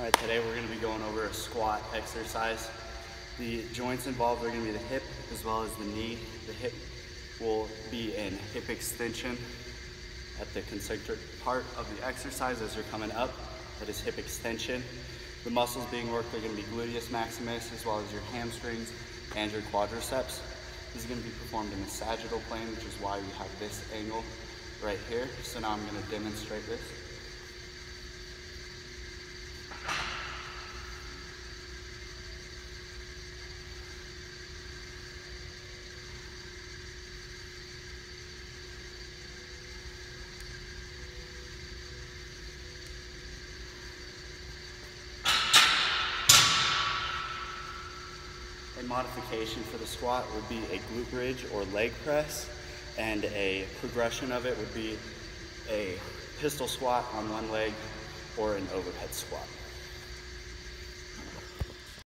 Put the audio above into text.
All right, today we're gonna be going over a squat exercise. The joints involved are gonna be the hip as well as the knee. The hip will be in hip extension at the concentric part of the exercise as you're coming up. That is hip extension. The muscles being worked are gonna be gluteus maximus as well as your hamstrings and your quadriceps. This is gonna be performed in the sagittal plane, which is why we have this angle right here. So now I'm gonna demonstrate this. A modification for the squat would be a glute bridge or leg press, and a progression of it would be a pistol squat on one leg or an overhead squat.